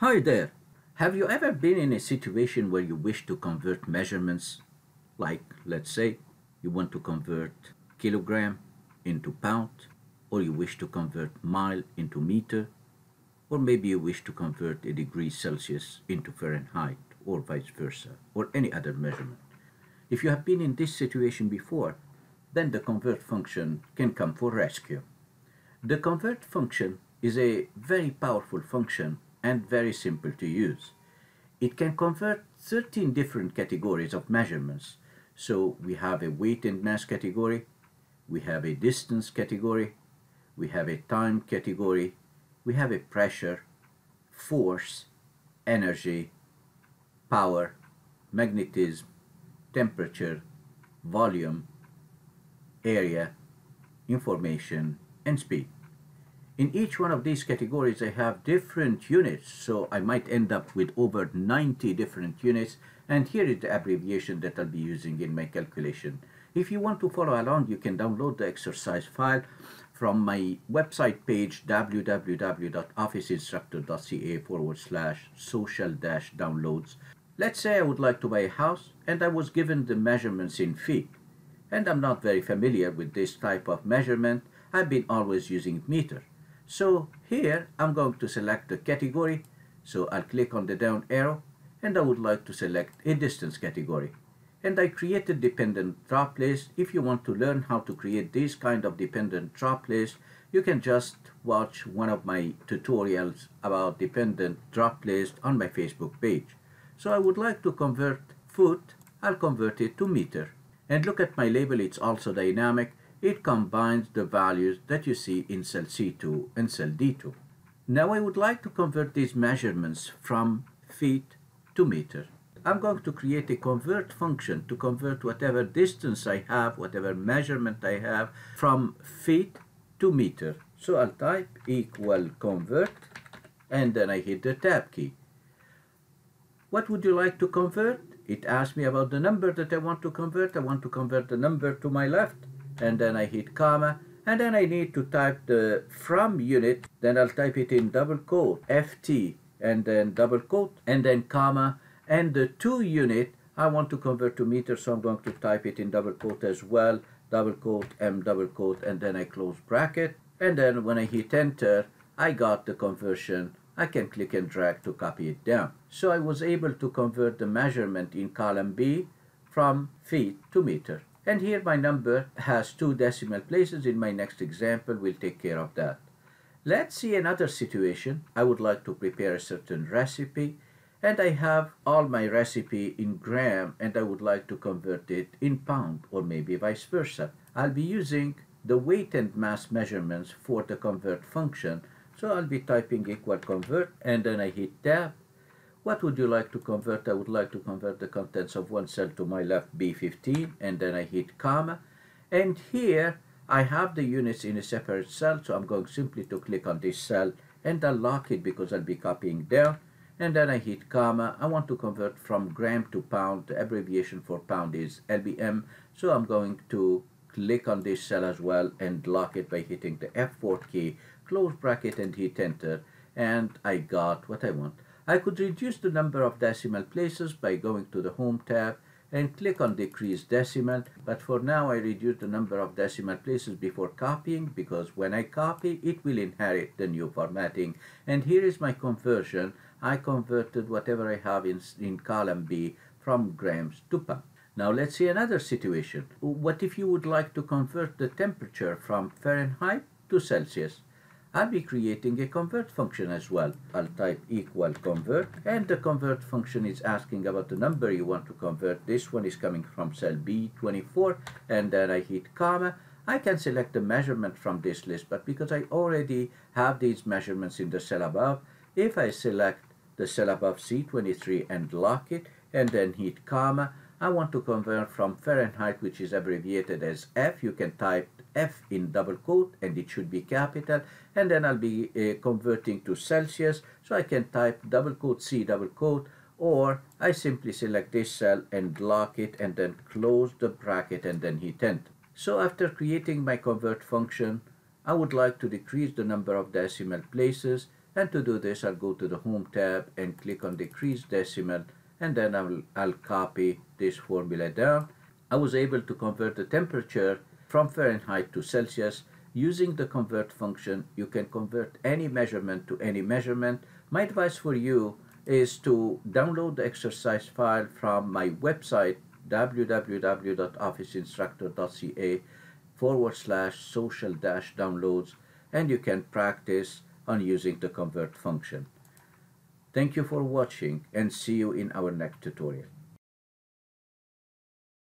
Hi there. Have you ever been in a situation where you wish to convert measurements? Like, let's say, you want to convert kilogram into pound, or you wish to convert mile into meter, or maybe you wish to convert a degree Celsius into Fahrenheit, or vice versa, or any other measurement. If you have been in this situation before, then the convert function can come for rescue. The convert function is a very powerful function and very simple to use. It can convert 13 different categories of measurements. So we have a weight and mass category, we have a distance category, we have a time category, we have a pressure, force, energy, power, magnetism, temperature, volume, area, information, and speed. In each one of these categories, I have different units, so I might end up with over 90 different units, and here is the abbreviation that I'll be using in my calculation. If you want to follow along, you can download the exercise file from my website page www.officeinstructor.ca forward slash social dash downloads. Let's say I would like to buy a house and I was given the measurements in feet. And I'm not very familiar with this type of measurement. I've been always using meter. So here I'm going to select the category. So I'll click on the down arrow and I would like to select a distance category. And I created a dependent drop list. If you want to learn how to create this kind of dependent drop list, you can just watch one of my tutorials about dependent drop list on my Facebook page. So I would like to convert foot, I'll convert it to meter. And look at my label, it's also dynamic it combines the values that you see in cell C2 and cell D2. Now I would like to convert these measurements from feet to meter. I'm going to create a convert function to convert whatever distance I have, whatever measurement I have from feet to meter. So I'll type equal convert and then I hit the tab key. What would you like to convert? It asks me about the number that I want to convert. I want to convert the number to my left and then I hit comma and then I need to type the from unit then I'll type it in double quote FT and then double quote and then comma and the to unit I want to convert to meter so I'm going to type it in double quote as well double quote M double quote and then I close bracket and then when I hit enter I got the conversion. I can click and drag to copy it down. So I was able to convert the measurement in column B from feet to meter and here my number has two decimal places. In my next example, we'll take care of that. Let's see another situation. I would like to prepare a certain recipe and I have all my recipe in gram and I would like to convert it in pound or maybe vice versa. I'll be using the weight and mass measurements for the convert function. So I'll be typing equal convert and then I hit tab what would you like to convert? I would like to convert the contents of one cell to my left B15 and then I hit comma. And here I have the units in a separate cell so I'm going simply to click on this cell and I'll lock it because I'll be copying down. And then I hit comma. I want to convert from gram to pound. The abbreviation for pound is LBM. So I'm going to click on this cell as well and lock it by hitting the F4 key, close bracket and hit enter. And I got what I want. I could reduce the number of decimal places by going to the Home tab and click on Decrease Decimal, but for now I reduce the number of decimal places before copying because when I copy, it will inherit the new formatting. And here is my conversion. I converted whatever I have in, in column B from grams to pound. Now let's see another situation. What if you would like to convert the temperature from Fahrenheit to Celsius? I'll be creating a convert function as well. I'll type equal convert and the convert function is asking about the number you want to convert. This one is coming from cell B24 and then I hit comma. I can select the measurement from this list but because I already have these measurements in the cell above, if I select the cell above C23 and lock it and then hit comma, I want to convert from Fahrenheit which is abbreviated as F. You can type F in double quote and it should be capital and then I'll be uh, converting to Celsius so I can type double quote C double quote or I simply select this cell and lock it and then close the bracket and then hit enter. So after creating my convert function I would like to decrease the number of decimal places And to do this, I'll go to the Home tab and click on Decrease Decimal, and then I'll, I'll copy this formula down. I was able to convert the temperature from Fahrenheit to Celsius. Using the convert function, you can convert any measurement to any measurement. My advice for you is to download the exercise file from my website www.officeinstructor.ca forward slash social dash downloads and you can practice on using the convert function. Thank you for watching and see you in our next tutorial.